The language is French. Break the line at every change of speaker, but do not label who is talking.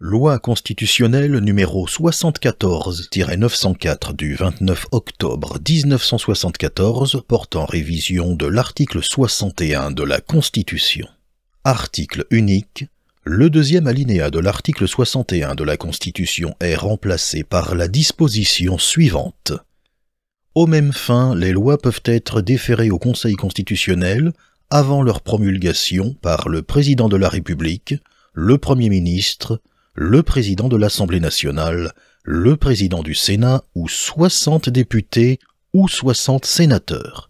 Loi constitutionnelle numéro 74-904 du 29 octobre 1974 portant révision de l'article 61 de la Constitution. Article unique. Le deuxième alinéa de l'article 61 de la Constitution est remplacé par la disposition suivante. Aux mêmes fins, les lois peuvent être déférées au Conseil constitutionnel avant leur promulgation par le Président de la République, le Premier ministre, le président de l'Assemblée nationale, le président du Sénat ou 60 députés ou 60 sénateurs.